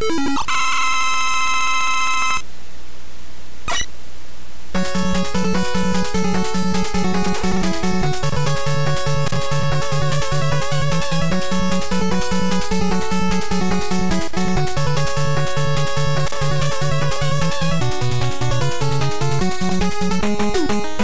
うん。